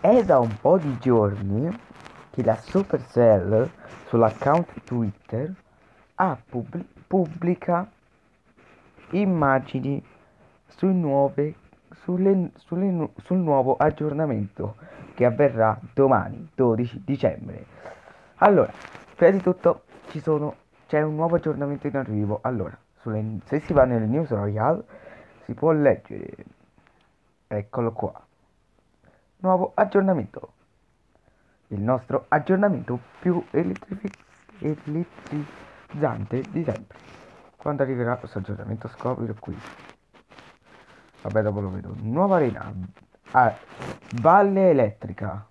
È da un po' di giorni che la Supercell sull'account Twitter pub- pubblica immagini sui nuove, sulle, sulle, sul nuovo aggiornamento che avverrà domani 12 dicembre. Allora, prima di tutto sono, c'è un nuovo aggiornamento in arrivo. Allora, sulle, se si va nelle news royal si può leggere, eccolo qua, nuovo aggiornamento. Il nostro aggiornamento più elettrizzante di sempre. Quando arriverà questo aggiornamento scoprirò qui. Vabbè, dopo lo vedo. Nuova arena. Ah, Valle Elettrica.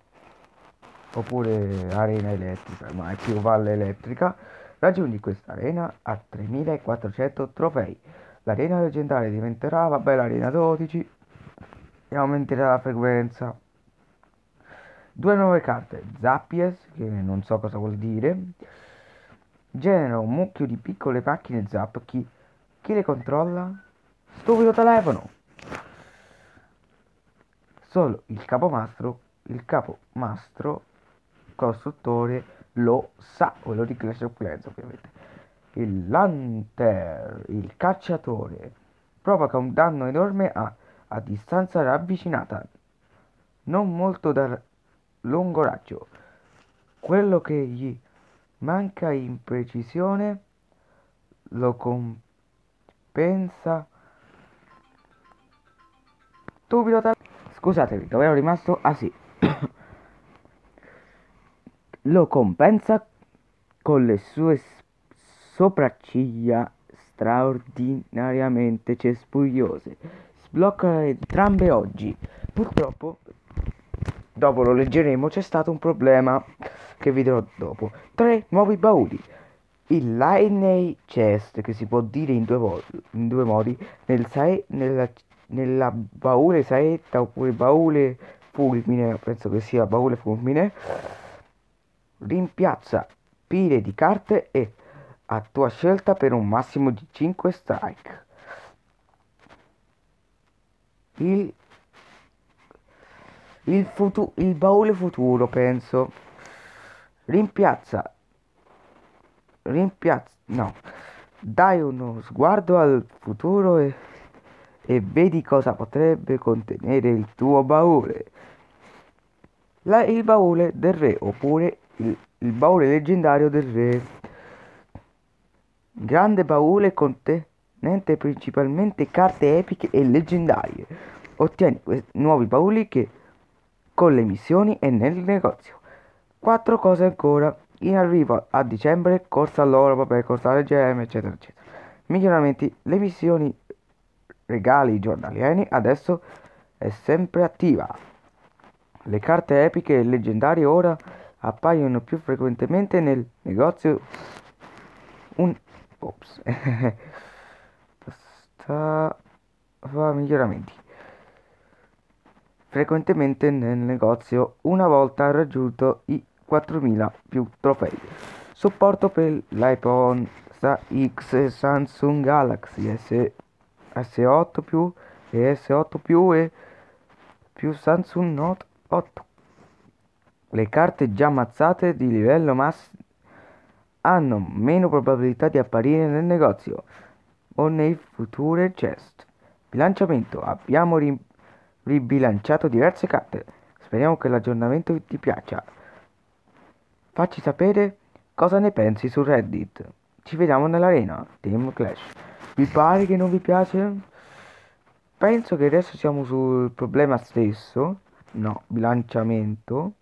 Oppure Arena Elettrica, ma è più Valle Elettrica. Raggiungi questa arena a 3400 trofei. L'arena leggendaria diventerà, vabbè, l'arena 12 e aumenterà la frequenza. Due nuove carte, Zappies, che non so cosa vuol dire, generano un mucchio di piccole macchine Zap. Chi, chi le controlla? Stupido telefono! Solo il capomastro, il capomastro costruttore lo sa, quello di Clash of Clans ovviamente. Il Lanter, il cacciatore, provoca un danno enorme a, a distanza ravvicinata, non molto da lungo raggio. Quello che gli manca in precisione lo compensa. Stupido tal- Scusatevi, dove ero rimasto? Ah sì. lo compensa con le sue sopracciglia straordinariamente cespugliose. Sblocca entrambe oggi. Purtroppo, dopo lo leggeremo, c'è stato un problema che vi dirò dopo. Tre nuovi bauli. Il Liney Chest, che si può dire in due, in due modi nel sae, nella, nella baule saetta oppure baule fulmine, penso che sia baule fulmine, rimpiazza pile di carte e a tua scelta per un massimo di 5 strike. Il, il, futu- il baule futuro, penso. Rimpiazza. Rimpiazza. No. Dai uno sguardo al futuro e, e vedi cosa potrebbe contenere il tuo baule. La, il baule del re, oppure il, il baule leggendario del re. Grande baule contenente principalmente carte epiche e leggendarie. Ottieni nuovi bauli che con le missioni e nel negozio. Quattro cose ancora. In arrivo a dicembre, corsa all'oro, vabbè, corsa alle gemme, eccetera, eccetera. Miglioramenti, le missioni regali giornalieri adesso è sempre attiva. Le carte epiche e leggendarie ora appaiono più frequentemente nel negozio. Un... Ops. Sta... fa miglioramenti. Frequentemente nel negozio una volta raggiunto i 4000 più trofei. Supporto per l'iPhone X Samsung Galaxy S, S8 più e S8 più e più Samsung Note 8. Le carte già ammazzate di livello massimo hanno meno probabilità di apparire nel negozio o nei future chest. Bilanciamento. Abbiamo ri- ribilanciato diverse carte. Speriamo che l'aggiornamento ti piaccia. Facci sapere cosa ne pensi su Reddit. Ci vediamo nell'arena. Team Clash. Vi pare che non vi piace? Penso che adesso siamo sul problema stesso. No, bilanciamento.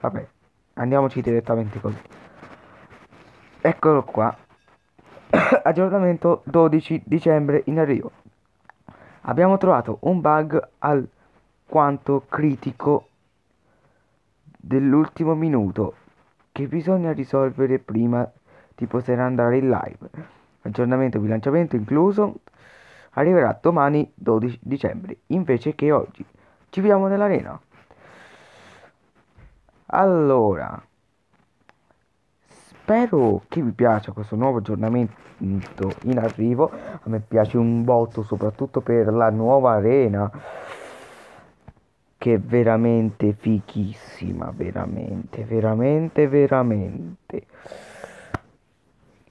Vabbè, andiamoci direttamente così. Eccolo qua. Aggiornamento 12 dicembre in arrivo. Abbiamo trovato un bug alquanto critico dell'ultimo minuto che bisogna risolvere prima di poter andare in live. Aggiornamento bilanciamento incluso arriverà domani 12 dicembre invece che oggi. Ci vediamo nell'arena. Allora, spero che vi piaccia questo nuovo aggiornamento in arrivo. A me piace un botto, soprattutto per la nuova arena. che è veramente fichissima, veramente, veramente, veramente.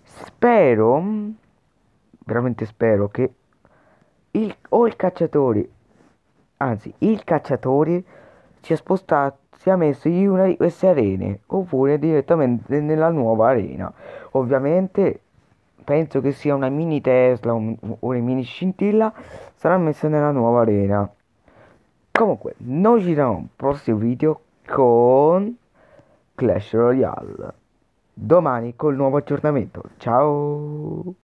Spero, veramente spero che il, o il cacciatore, anzi il cacciatore sia spostato, sia messo in una di queste arene oppure direttamente nella nuova arena. Ovviamente penso che sia una mini Tesla o una mini scintilla sarà messa nella nuova arena. Comunque, noi ci vediamo un prossimo video con Clash Royale. Domani col nuovo aggiornamento. Ciao!